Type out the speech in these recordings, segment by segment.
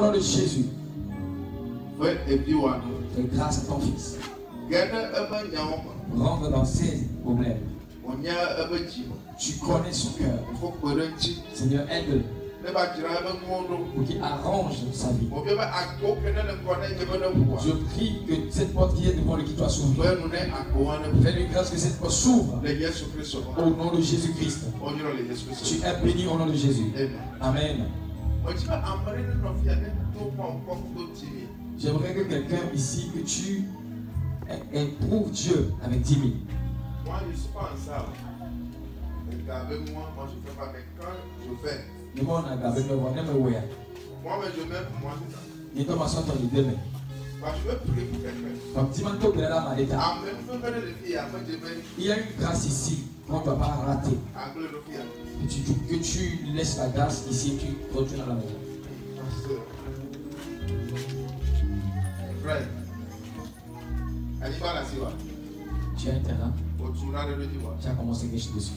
au nom de Jésus. fue ebiwa Fais grâce à ton fils. ge ɖe ebe nyawo me Rentre dans ses problèmes. wònya ebe dzi me Tu connais son cœur. fo kpe ɖe ŋuti Seigneur, aide-le ne va dzra ebe nuwo ɖo pour qu'il arrange sa vie. wòbia be agbo ke ne le ŋgɔ ne dze be ne ʋua Je prie que cette porte qui est devant lui qui soit s'ouvrir. be nu ne agboa ne Fais-lui grâce que cette porte s'ouvre le Yesu Kristo au me nom de Jésus-Christ. wonyɔrɔ le Yesu Tu Kristo es béni au nom de Jésus. amen Amen. wòtsi be ame ɖe ne nɔ fia ne to mɔ kɔ to timi J'aimerais que quelqu'un ici, que tu éprouves Dieu avec 10 000. moi je suis pas en ça o ega be moi moi je fais pas mais quand je fais Ne m'en a gardé le roi, ne me voyez. moi mais je mets pour moi c'est ça Ne t'en maçon ton idée, mais. parce que je veux prier pour quelqu'un Donc, dis-moi que tu es là, ma l'état. ame fɛn fɛn ne le fi ame dze be Il y a une grâce ici qu'on ne doit pas rater. agble ɖo fi ya Que tu, que tu laisses la grâce ici et tu retournes à la maison. frère anyigba la si wa Tu as un terrain, otu na ɖe ɖo dzi wa tu as commencé quelque chose dessus.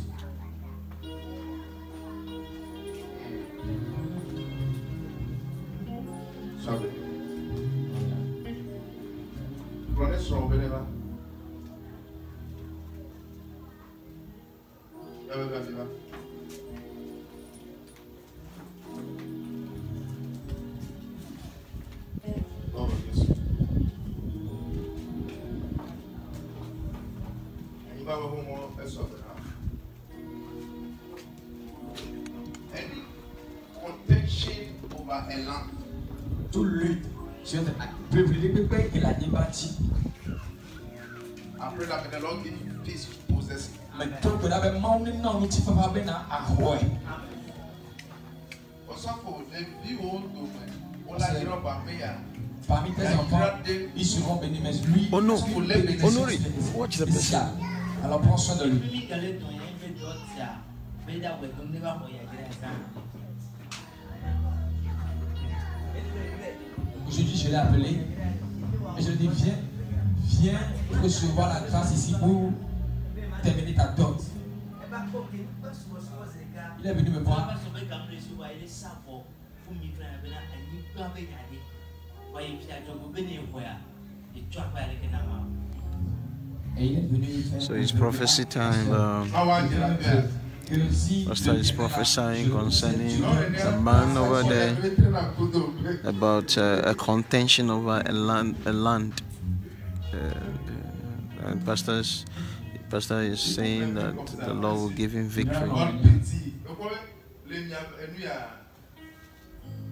sɔbe gblɔ ne srɔ̃ be sur un privilège que la débattie. I pray that may the Lord give you peace to possess it. Mais tout que la même monde non nous t'y pas bien à ahoy. Ɔsɔfo ɖevi wo dome wole ayɔ ba me ya Parmi tes enfants, ils seront bénis, mais lui, Oh non, celui qui Honoré, bénéficie Honoré, de- watch the spécial. Alors prends soin de lui. Aujourd'hui, je l'ai appelé et je lui ai dit Viens, viens recevoir la grâce ici pour Il est venu me voir. Et il est venu faire. So it's prophecy time. Um, na wa gyina bia que si Pastor is prophesying concerning the man over there about uh, a contention over a land. A land. Uh, and Pastor is, Pastor is saying that the Lord will give him victory. Ɔpeti ɔkɔ le nya enu ya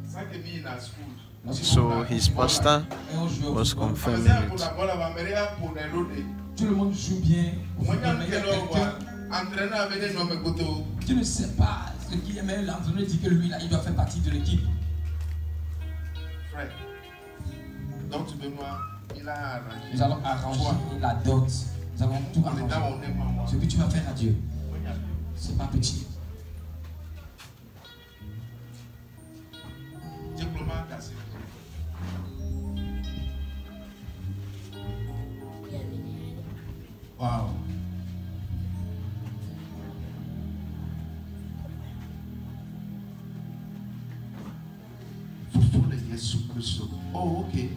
sake mi yina school. So his pastor un jour, was Ame confirming sia ko it. la bɔla ba ame ɖe ya ko ne ɖo de. tout le monde joue bien. Mo nya Mais nu il y a ke ɖe wa quelqu'un, entraîneur be ne nɔ me koto. tu ne sais pas ce qui est, mais l'entraîneur dit que lui, là, il doit faire partie de l'équipe. frère donc tu veux moi il a arrangé. Nous allons arranger la dot. Nous allons tout on est dans arranger. on est moi. Ce que tu vas faire à Dieu, c'est pas petit. Diplôme cassé. Waouh. Fufu le Yesu Kristo. Oh ok.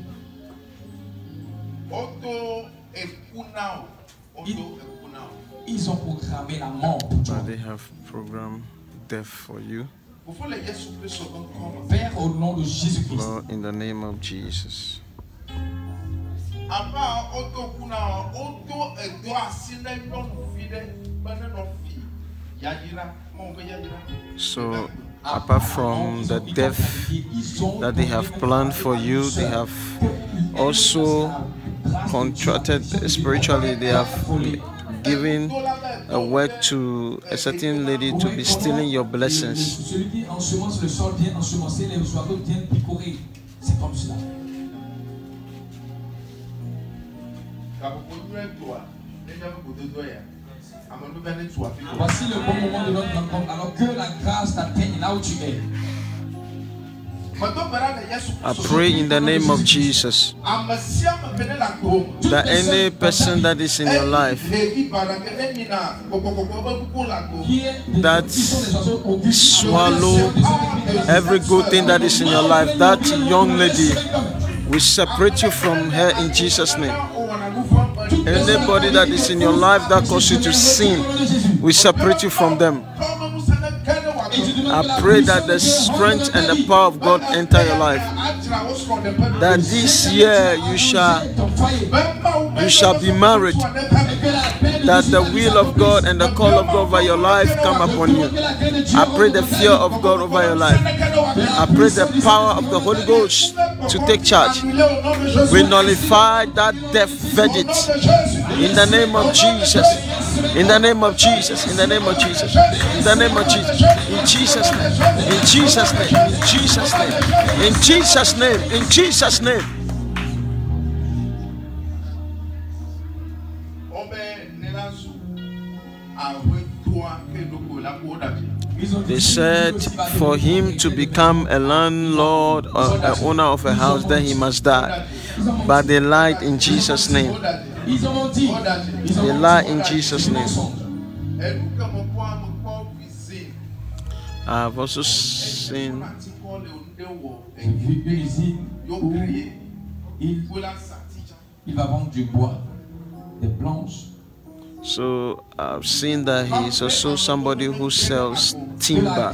Oto ekuna o. Oto ekuna o. Ils ont programmé la mort pour toi. They have programmed death for you. Fufu le Yesu Kristo don come. Père, au nom de Jésus-Christ, Lord, in the name of Jesus. Aba oto kuna o. Oto edo asi na nyɔnuvi ɖe be ne nɔ fi. Yayira. Mo be yayira. So, apart from the death that they have planned for you, they have also contracted spiritually, they have given a word to a certain lady to be stealing your blessings. Voici le bon moment de notre rencontre. Alors que la grâce t'atteigne là où tu es. I pray in the name of Jesus that any person that is in your life that swallow every good thing that is in your life, that young lady, we separate you from her in Jesus' name. Anybody that is in your life that causes you to sin, we separate you from them. I pray that the strength and the power of God enter your life. That this year you shall you shall be married. That the will of God and the call of God over your life come upon you. I pray the fear of God over your life. I pray the power of the Holy Ghost to take charge. We nullify that death verdict in the name of Jesus. In the name of Jesus. In the name of Jesus. In the name of Jesus. In Jesus' name. In Jesus' name. In Jesus' name. In Jesus' name. In Jesus' name. They said for him to become a landlord or an owner of a house, then he must die. But they lied in Jesus' name. They lie in Jesus' name. I have also seen il va vendre du bois, des planches. So I've seen that he's also somebody who sells timber.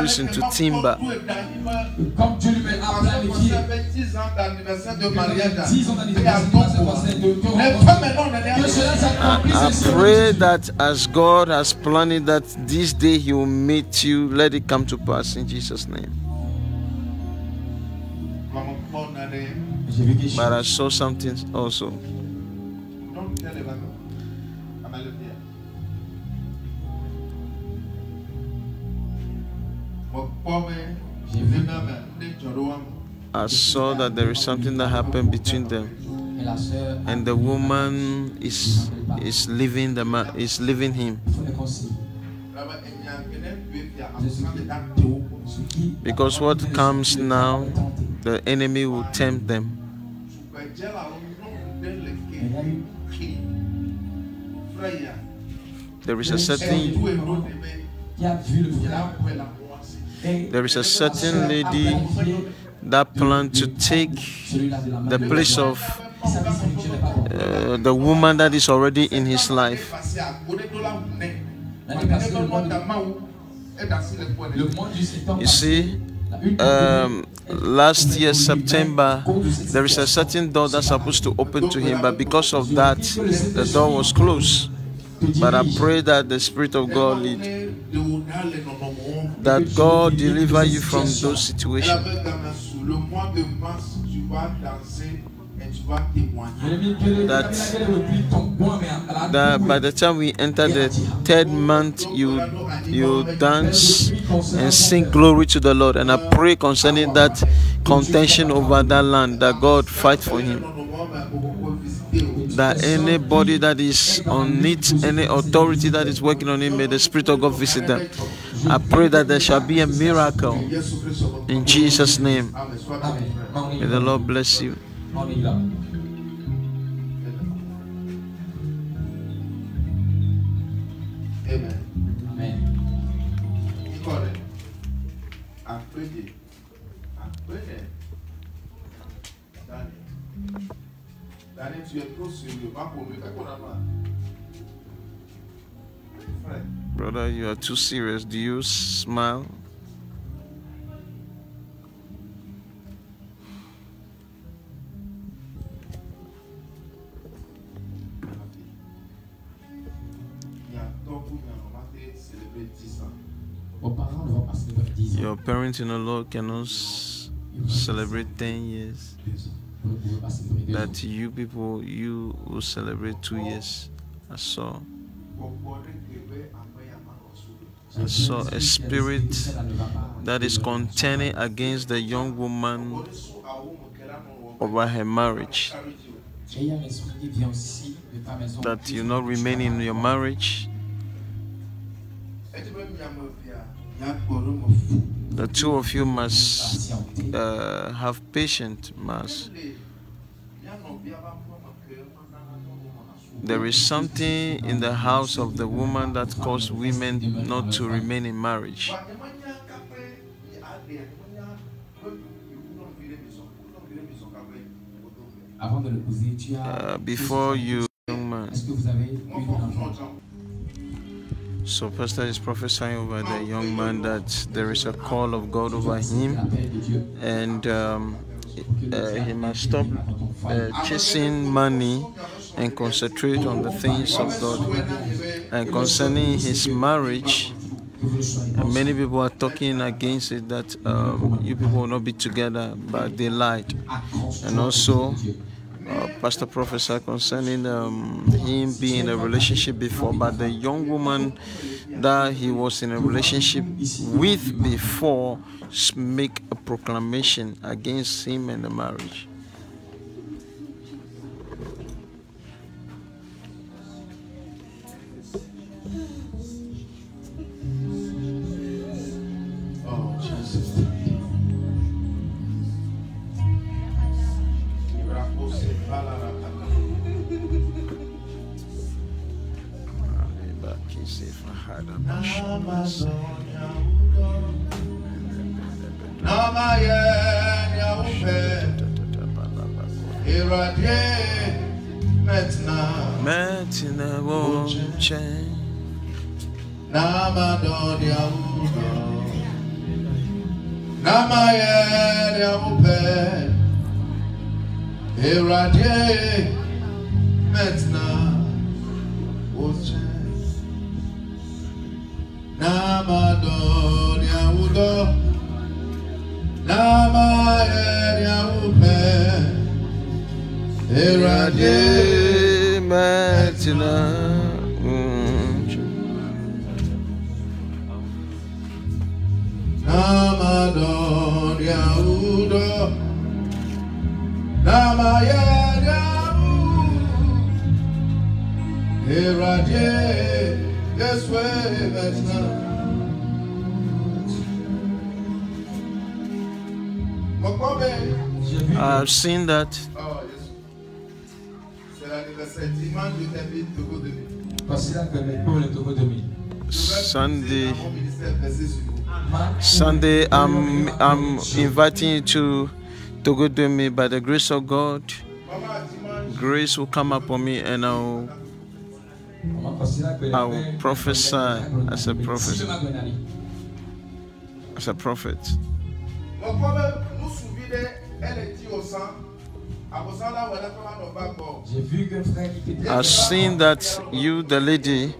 Listen to Timba. Comme Dieu lui a planifié 10 ans d'anniversaire de mariage, de te rencontrer. Que I, I pray that as God has planned it, that this day He will meet you, let it come to pass in Jesus' name. J'ai vu quelque But I saw something also. I saw that there is something that happened between them, and the woman is is leaving the man is leaving him because what comes now, the enemy will tempt them. There is a certain there is a certain lady that planned to take the place of uh, the woman that is already in his life. You see, um, last year September, there is a certain door that's supposed to open to him, but because of that, the door was closed. But I pray that the Spirit of God lead, that God deliver you from those situations. That- That by the time we enter the third month, you you dance and sing glory to the Lord. And I pray concerning that contention over that land, that God fight for him. That anybody that is on it, any authority that is working on him, may the Spirit of God visit them. I pray that there shall be a miracle in Jesus' name. May the Lord bless you. Tu es trop sérieux. Va pour lui. Qu'est-ce qu'on a là? Frère. Brother, you are too serious. Do you smile? Il y a tant pour nous, on va te célébrer 10 ans. Vos parents ne vont pas célébrer 10 ans. Your parents in the Lord cannot s- celebrate 10 years. That you people, you will celebrate two years. I saw. I saw a spirit that is contending against the young woman over her marriage. That you not remain in your marriage. The two of you must uh, have patience, must. There is something in the house of the woman that causes women not to remain in marriage. Uh, before you, young man. So, Pastor is prophesying over the young man that there is a call of God over him, and um, uh, he must stop uh, chasing money and concentrate on the things of God. And concerning his marriage, many people are talking against it that um, you people will not be together, but they lied. And also. Uh, Pastor professor concerning um, him being in a relationship before, but the young woman that he was in a relationship with before make a proclamation against him and the marriage. Namadonia le Togo 2000. Sunday. Sunday, I'm I'm inviting you to Togo to me by the grace of God. Grace will come upon me, and I'll I will prophesy as a prophet. As a prophet. Mokwabe nous souvient elle est dit au sang Abosan là où elle a fait un bas bord J'ai vu qu'un frère qui était I've seen that you, the lady,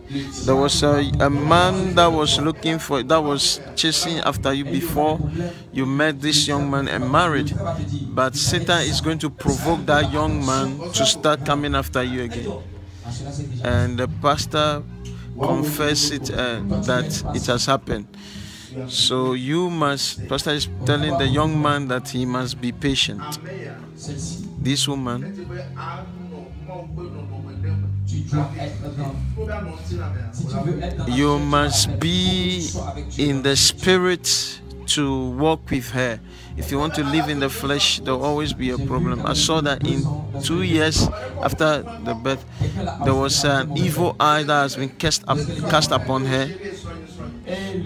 there was a, a man that was looking for, that was chasing after you before you met this young man and married. But Satan is going to provoke that young man to start coming after you again. Cela, c'est déjà- And the pastor confessed it uh, that it has happened. So you must, pastor is telling the young man that he must be patient. This woman, you must be in the spirit to walk with her. If you want to live in the flesh, there'll always be a problem. I saw that in two years after the birth, there was an evil eye that has been cast up, cast upon her,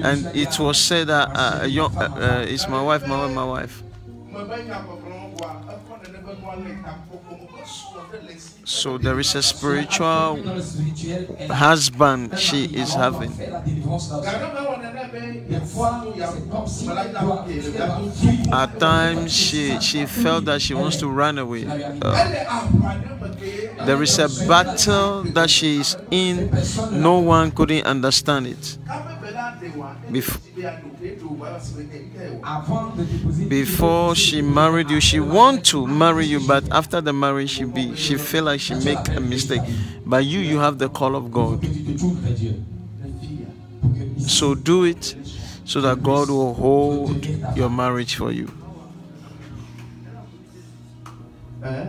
and it was said that uh, a young, uh, uh, it's my wife, my wife, my wife. so there is a spiritual husband she is having. At times, she she felt that she wants to run away. Uh, There is a battle that she is in. No one couldn't understand it. Before she married you, she want to marry you, but after the marriage, she be she feel like she make a mistake. But you, you have the call of God, so do it, so that God will hold your marriage for you. Eh?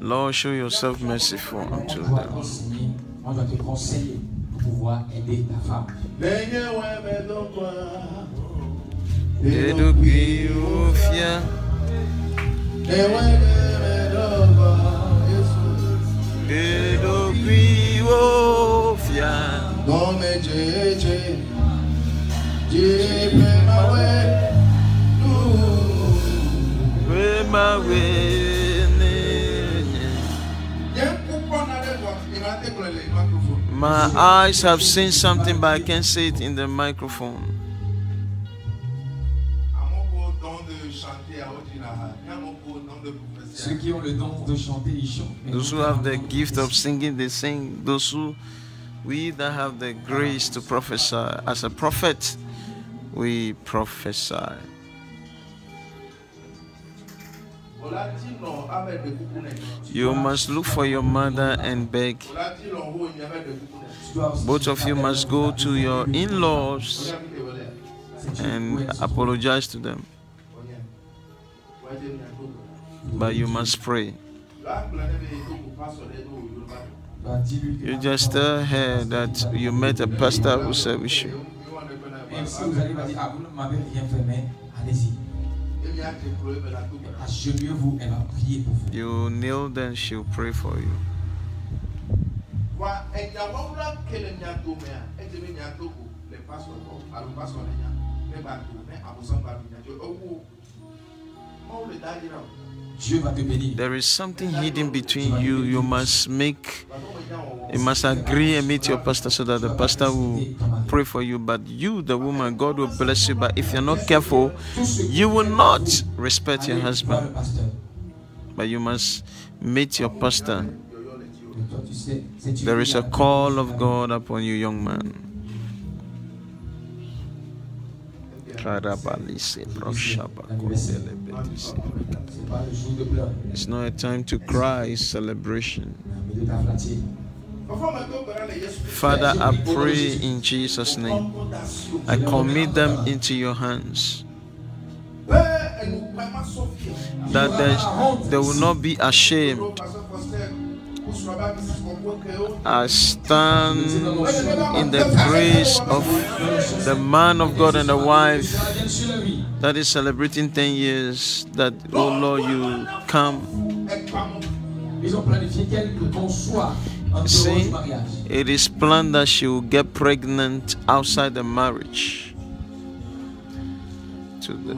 Lord, show yourself merciful unto them. on doit te conseiller pour pouvoir aider ta femme. Lenye weme dokwa. My eyes have seen something, but I can't say it in the microphone. Amoko don de chanter a Odina. Amoko don de Ceux prophétie. qui ont le don de chanter, ils chantent. Mais Those who have the gift of singing, they sing. Those who, we that have the grace to prophesy, as a prophet, we prophesy. You must look for your mother and beg. Ola ti no ho ni abe de kuku ne. Tu dois aussi Both of you must go to your in laws Oya mi te wele. C'est une and apologize to them. Onye. Wa je mi atoko. But you must pray. Yo akula ne be toko pastor de do Yoruba. Tu dois dis-lui que You just femme- tell her that you met a pastor who said we You kneel, then she'll pray for you. There is something hidden between you. You must make, you must agree and meet your pastor so that the pastor will pray for you. But you, the woman, God will bless you. But if you're not careful, you will not respect your husband. But you must meet your pastor. There is à- call of God upon you, young man. It's not a time to cry, it's celebration. Father, I pray in Jesus' name. I commit them into your hands. That they, they will not be ashamed. I stand in the grace of the man of God and the wife Bien sur la vie. that is celebrating 10 years. That, oh Lord, you come. Ẹ pa mọ́. Ils ont planifié quel que ton soit en See? dehors du mariage. It is planned that she will get pregnant outside the marriage. To the,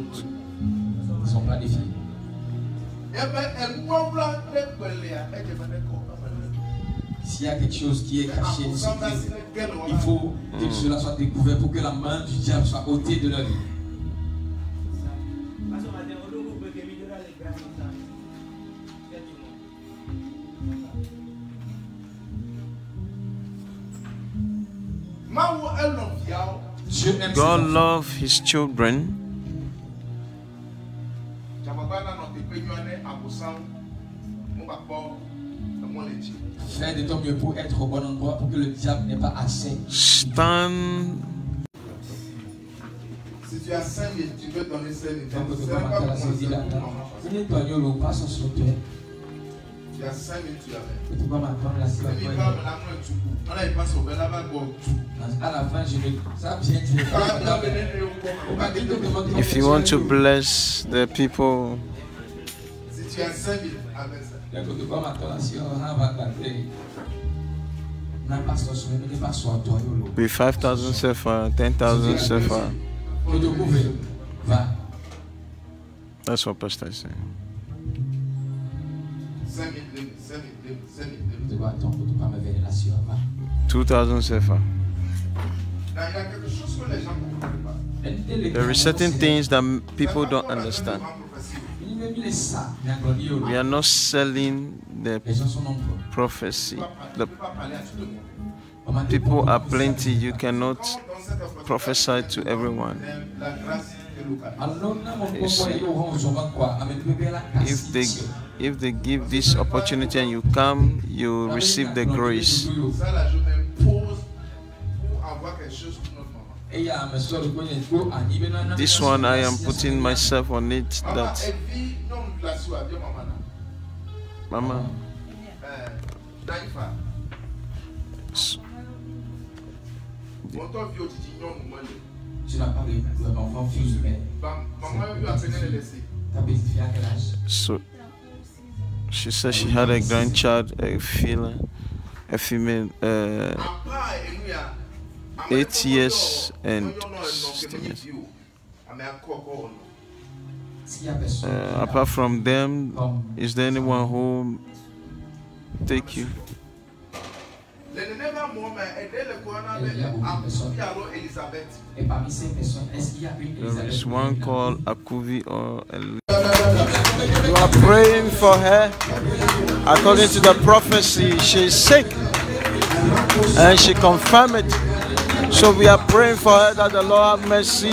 S'il y a quelque chose qui est caché, Àbùsàn bá secret, sílẹ̀ gẹ́lẹ́ wọn. il faut que cela soit découvert pour que la main du diable soit ôtée de leur vie. Máwo ẹlọ fìyà ó. Dieu aime ses God loves his children. Au bon endroit pour que le diable n'ait pas accès. Stand Si tu as 5 000, tu veux donner 5 000. Donc, Ce tu n'est vas pas marquer la pour moi, saisie c'est là. pour maman. Si tu as un pas sur toi, Tu as 5 000, tu l'avais. tu vas m'attendre la Et semaine puis, prochaine. quand on a moins de tout, on a pas sauvé là-bas, bon, tout. À la fin, je vais. Ça vient, je vais Quand pas. on a venu, on va dire que if you want to bless the people. si tu as 5 000, avec ça. Donc, tu vas m'attendre si on a va garder. On n'a pas sorti, mais n'est pas sorti. With 5,000 CFA, 10,000 CFA. Que tu pouvais. Va. That's what Pastor is saying. 5 000, 2 000, 5 000, 2 000, 5 000, 2 Tu 000. vas attendre pour ne pas me venir là-dessus. Va. 2,000 CFA. Là, il y a quelque chose que les gens ne comprennent pas. There are certain things that people don't understand. Il m'a mis les sacs. Il y a un grenier au We are not selling the Les gens sont nombreux. prophecy. The ne peux pas parler à tout le monde. On m'a dit, people are plenty. You cannot Dans cette opportunité, prophesy to everyone. La grâce est locale. Alors, là, mon You see. il aura un jour, quoi, avec le bébé, la If they if they give this opportunity and you come, you receive the grace. Ça, là, je m'impose pour avoir quelque chose pour notre maman. Et il y a un monsieur qui connaît trop, un niveau dans la This one I am putting myself on it that Mama, Daïfa. S- Mon temps vieux, tu dis non, Tu n'as pas de- d'enfant fille, mais Bah, maman, elle lui a peine de laisser. ta petite fille à quel âge So she said she had a grandchild, a female, a female, uh, Après, et nous, ya- Ama Eight years and yo, yo, no, no, sixteen years. Uh, apart from them, is there anyone who take you? There is one called Akuvi or El- You are praying for her. According to the prophecy, she is sick. And she confirmed it. So we are praying for her that the Lord have mercy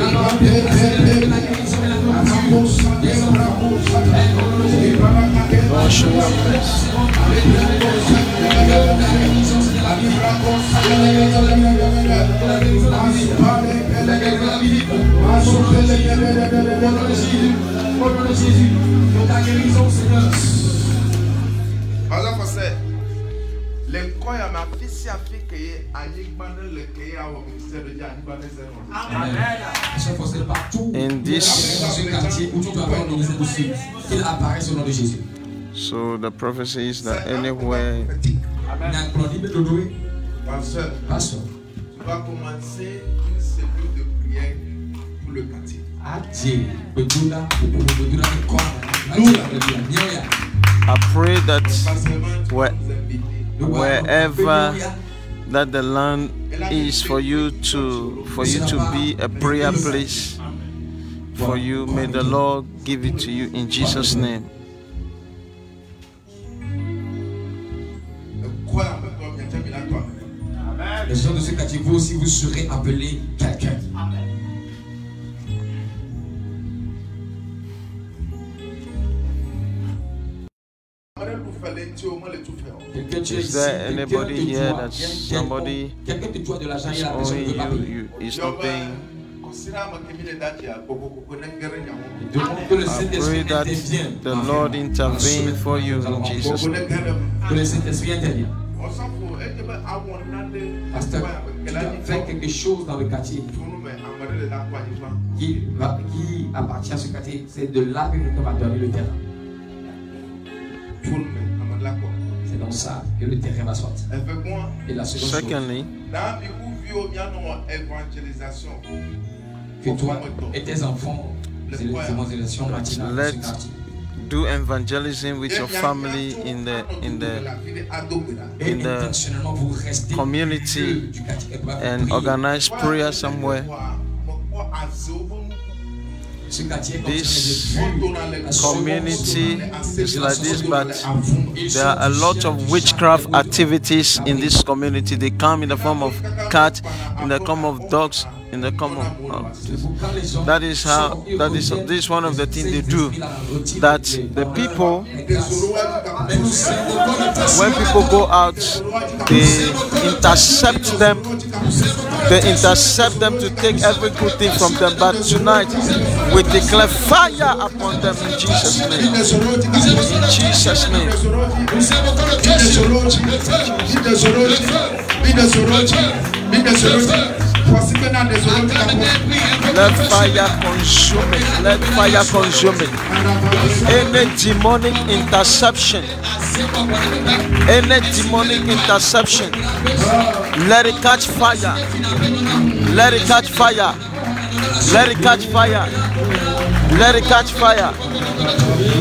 a testimony. Lord, show your mercy. Mazan le nkɔ ya ma fi sia fi ke ye anyigba ne le ke ye awɔ ministère de Dieu anyigba ne zɛ nɔ. Se possède partout. In this- Dans ce quartier où tu dois avoir une église possible. Qu'il apparaisse au nom de Jésus. So the prophecy is that anywhere N'applaudis pas Dodoé. Pasteur, Pasteur. tu vas commencer une cellule de prière pour le quartier. Adieu. Bedoula. Bedoula. Bedoula. Adieu. Bedoula. I pray that Wherever that the land is for you to for you to be a prayer place for you may the lord give it to you in jesus name. Nkɔ ya me tɔ miɛtɛ mi la tɔ amɛ. Les gens de ce quartier, vous aussi, vous serez appelés quelqu'un. Ame Is there anybody here that somebody owes you, you is not? I pray that the Lord intervene for you Jesus' name. Quelque chose dans le quartier. Qui, qui appartient à ce quartier. C'est de là que quelqu'un va donner le terrain. Tunu me ame ɖe la kɔ. C'est dans ça que le terrain va sortir. Efe gbɔa. Et la seconde chose, secondly Na mi ku viwo mianɔ évangélisation. que toi et tes enfants, c'est l'évangélisation matinale Let- do evangelism with your family in the in the in the intentionnellement, vous restez community au milieu du quartier. Et vous and organize prayer somewhere This community is like this, but There are a lot of witchcraft activities in this community. They come in the form of cat, in the form of dogs, in the common That is how. That is. This is one of the things they do. That the people, when people go out, they intercept them. They intercept them to take every good thing from them. But tonight, we declare fire upon them in Jesus' name. In Jesus' name. Let fire consume it. Let fire consume it. Any demonic interception, any demonic interception, let it catch fire. Let it catch fire. Let it catch fire. Let it catch fire.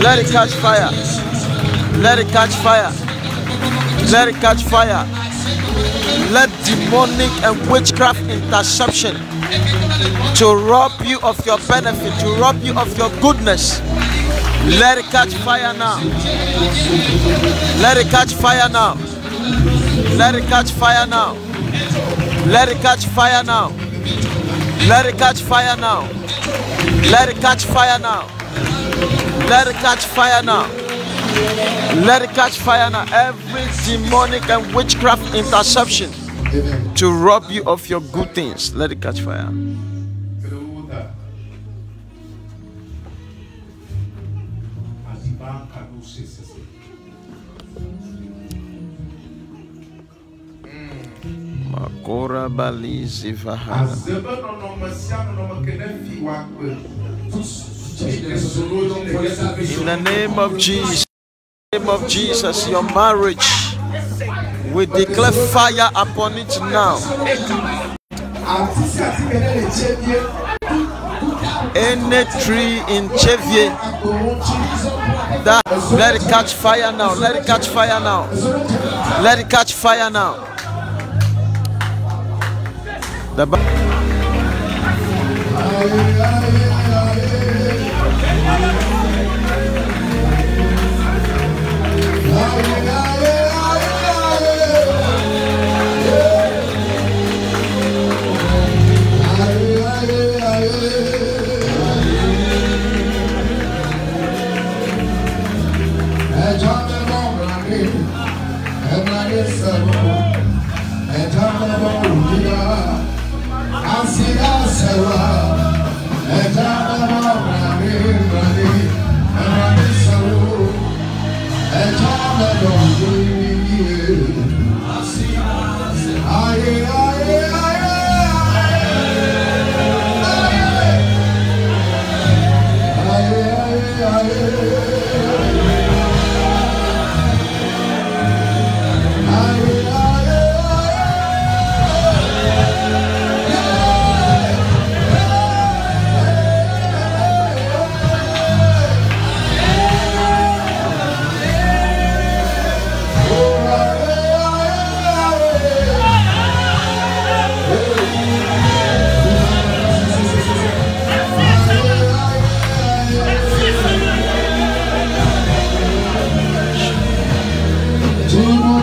Let it catch fire. Let it catch fire. Let it catch fire. Let demonic and witchcraft interception to rob you of your benefit, to rob you of your goodness. Let it catch fire now. Let it catch fire now. Let it catch fire now. Let it catch fire now. Let it catch fire now. Let it catch fire now. Let it catch fire now. Let it catch fire now. Every demonic and witchcraft interception To rob you of your good things. Let it catch fire. Makora avec In the name of Jesus, name of Jesus, your marriage, we declare fire upon it now. Any tree in Chevier that let it catch fire now. Let it catch fire now. Let it catch fire now. The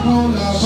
Bi-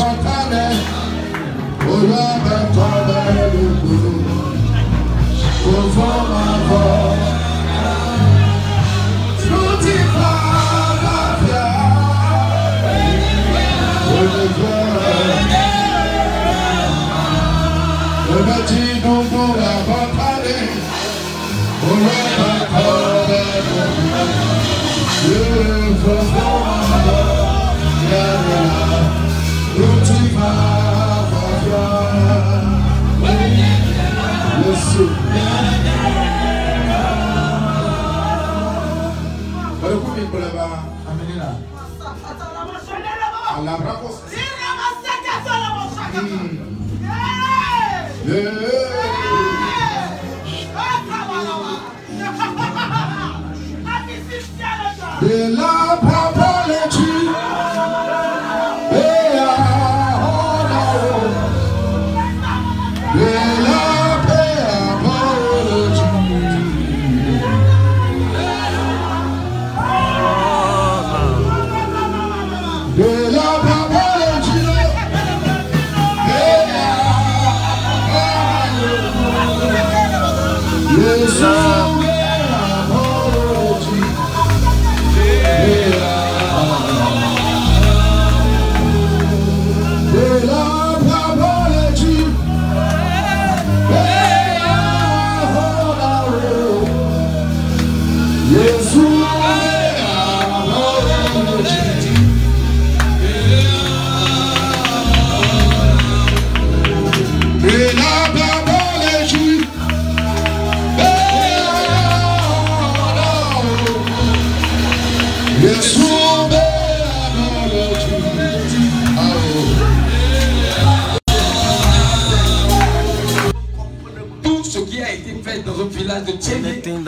Yes, de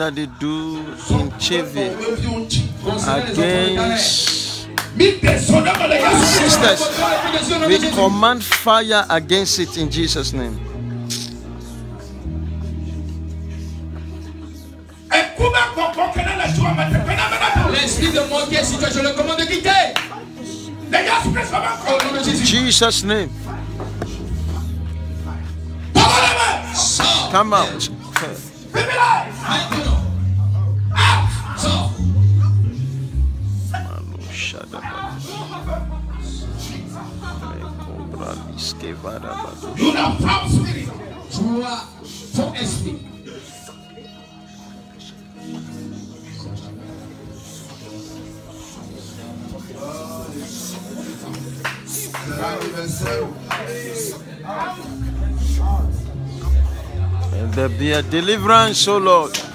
that they do in les enfants sisters, we command fire against it in Jesus' name. L'esprit de moi qui est situé, je le commande de quitter. Au nom de Jésus. Jesus' name. Come. Out. Shadaba. Cobra Liskevadaba. Nous la femme spirit. Tu as ton esprit. L'anniversaire. And there be a deliverance, O Lord.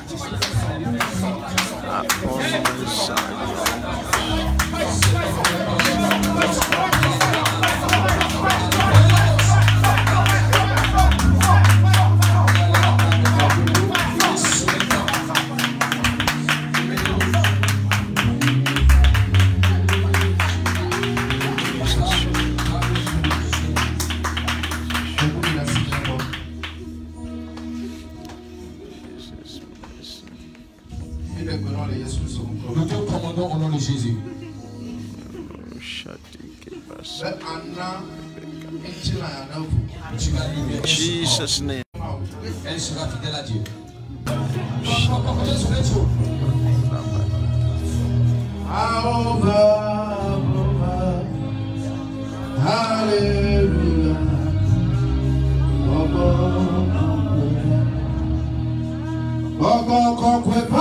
Ọkọ kọkwe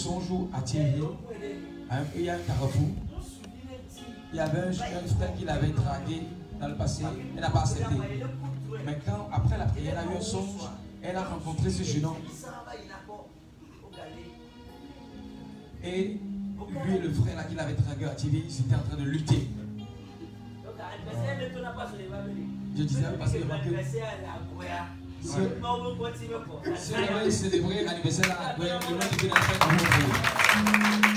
un songe à Thiévier. À un- Il y a un carrefour. Il y avait un, frère qui l'avait dragué dans le passé. Elle n'a pas accepté. Mais quand, après la prière, elle a eu un songe. Elle a rencontré ce jeune homme. Et lui et le frère là qui l'avait dragué à Thiévier, ils étaient en train de lutter. Je disais parce que si on avait célébré l'anniversaire là, le nom du bien après, comment on fait Ah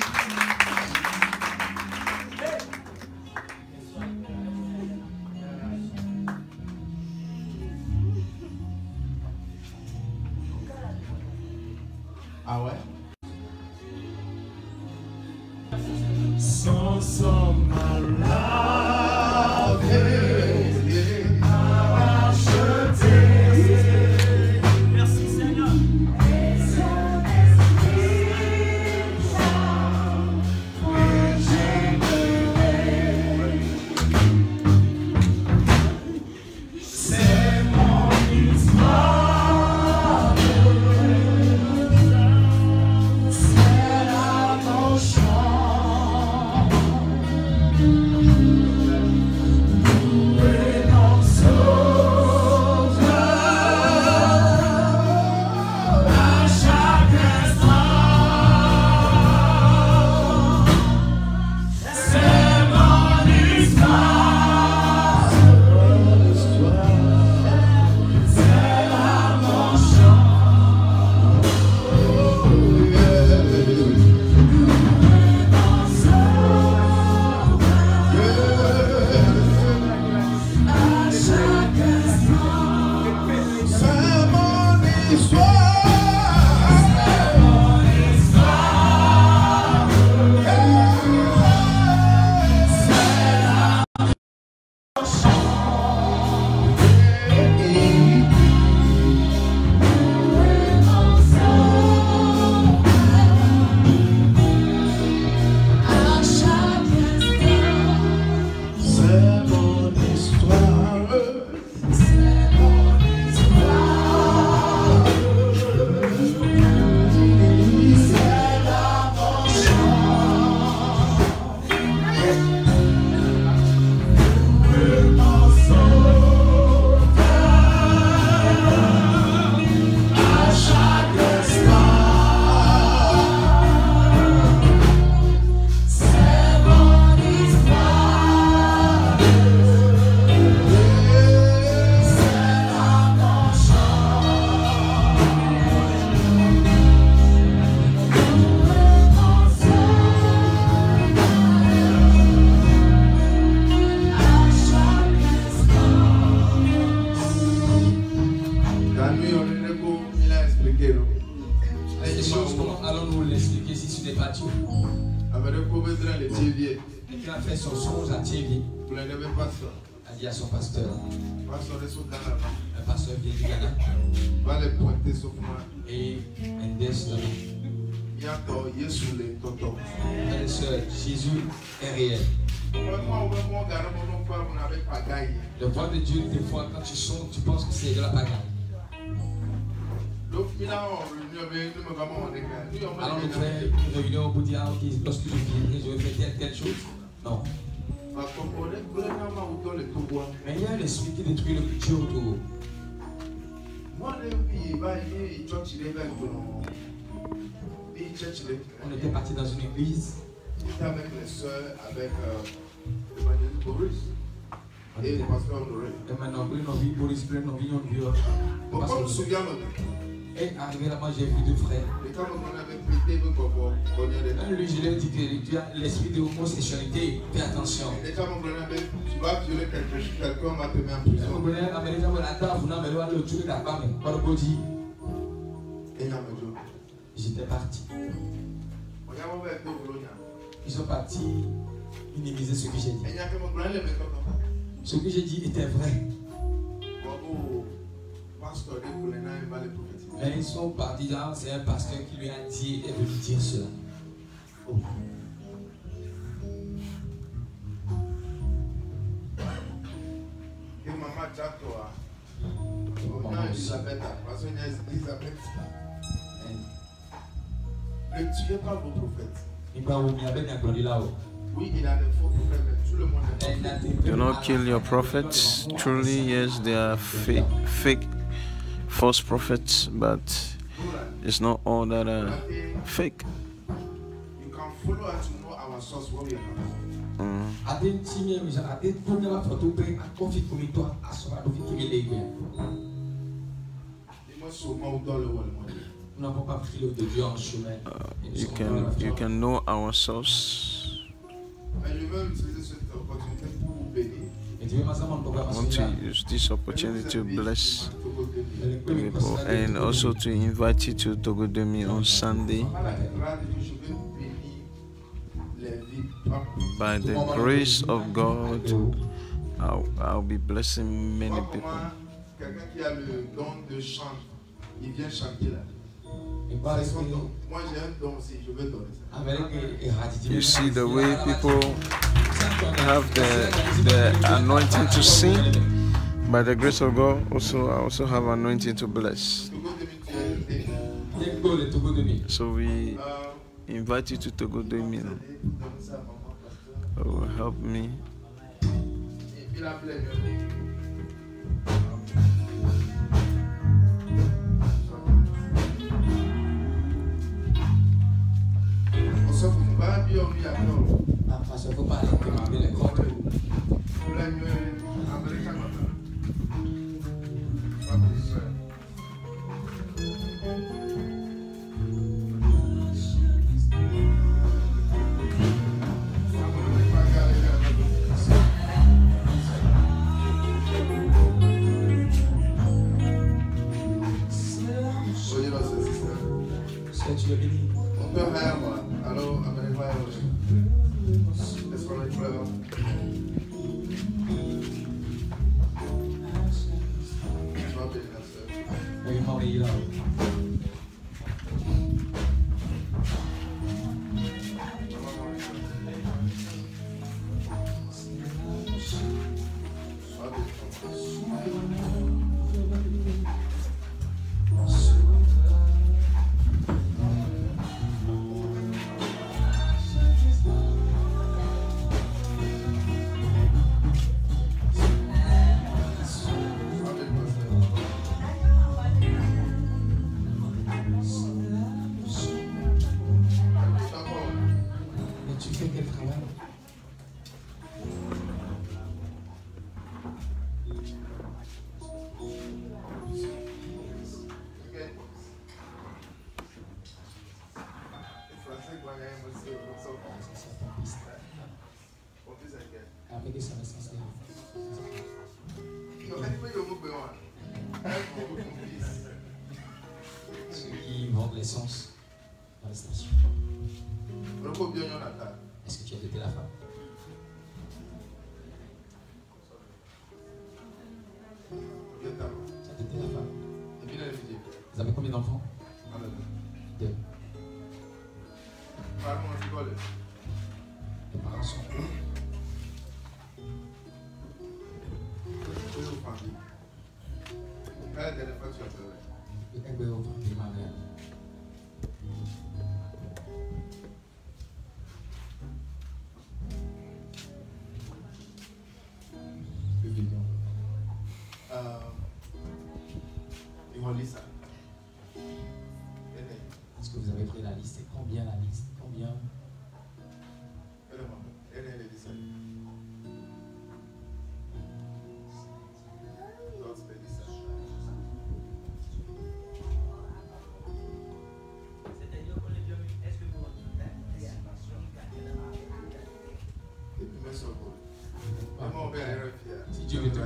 allons nous faire une réunion pour dire, ah, ok, lorsque je viendrai, je vais faire telle, telle chose. Non. Mais il y a l'esprit qui détruit le Dieu autour. On était parti dans une église. J'étais avec les soeurs, avec euh, Emmanuel Boris. Et le pasteur Honoré. Emmanuel Honoré, on vit Boris Plein, on vit, on vit. Je me souviens, Et arrivé là-bas, j'ai vu deux frères. Et quand on avait prêté, même quand on connaît les Un lui, je lui ai dit que tu as l'esprit de homosexualité, fais attention. Déjà, mon frère avait tu vas violer quelque chose, quelqu'un va te mettre en Mon prison. frère, Américain, voilà, attends, vous n'avez pas le tuer la femme. Pas le body. Et il y a un jour. J'étais parti. On y a un moment avec nous, Bologna. Ils sont partis minimiser ce que j'ai dit. Et il y a que mon frère, les mecs comme ça. Ce que j'ai dit était vrai. Bon, oh, pasteur, les Bologna, il va les prophétiser. Mais ils sont partisans, c'est un pasteur qui lui a dit, est venu dire cela. Oh, ne tuez pas vos prophètes. Eh ben, Do not kill your prophets. Truly, yes, they are fake false prophets, but it's not all that are fake. You can follow us to know our source where we are coming. Mm. Ade ti mi mi sɛ ade tó ne b'a fɔ tó pé akɔfi komi tó asɔrɔ ado fi kiri le gbɛ. Les mots sont morts dans le world. Nous n'avons pas pris le de Dieu en chemin. Et nous You sommes can you can know our source. Mais je veux utiliser cette opportunité pour vous bénir. Et tu veux ma saman I want to use this opportunity to bless people and also to invite you to Togodemi on Sunday. By the grace of God, I'll, I'll be blessing many people. You see the way people have the the anointing to sing. By the grace of God, also I also have anointing to bless. Togo de mutualité. Dès le Togo de mi. So we Euh, invite you to Togodemi. vous allez donner ça à maman, pasteur. It will help me. Et puis la plaie, On s'en fout, pas Un pour mon fils. Ceux qui vendent l'essence. dans les stations. Olùkọ́ bí ọyàn nàta. Est-ce que tu as été la femme Bí ẹ ta. Tu as été la femme. Èmi náà lè fi jẹ. Vous avez combien d'enfants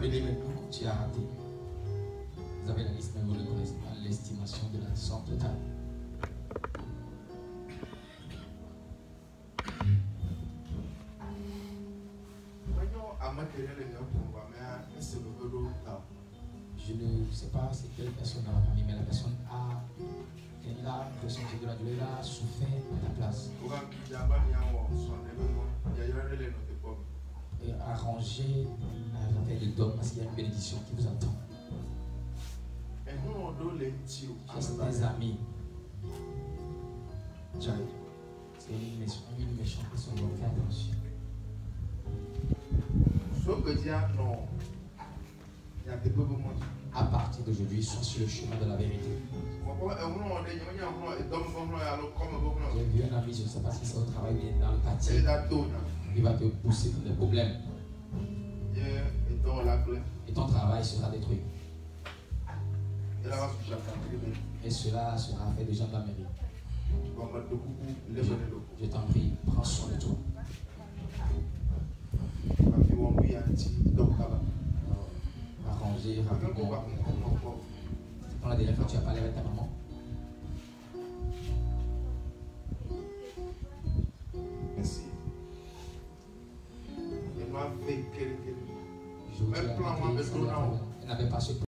Bénir maintenant, tu as raté. Vous avez la liste, mais vous ne connaissez pas l'estimation de la somme totale. Que Je ne sais pas c'est quelle personne dans la famille, mais la personne a, elle a ressenti de la douleur, elle a souffert à ta place. Pour un petit diamant, il y a un son événement. Il y a eu un relais dans tes pommes. Et arranger la affaire de dom parce qu'il y a une bénédiction qui vous attend. Et nous, on doit les tirer. C'est tes amis. Jai, c'est une méchante, une méchante personne, donc fais attention. Sauf que dire non. Il y a des peu de monde. À partir d'aujourd'hui, sois sur le chemin de la vérité. J'ai vu un ami, je ne sais pas si c'est au travail ou bien dans le quartier, va te pousser dans des problèmes et ton travail sera détruit. Et cela sera fait des gens la mairie. Je t'en prie, prends soin de toi. Alors, arranger rapidement. La dernière fois tu as parlé avec ta maman, Même plan, vérité, moi, ça mais lui a tout fait- elle n'avait pas ce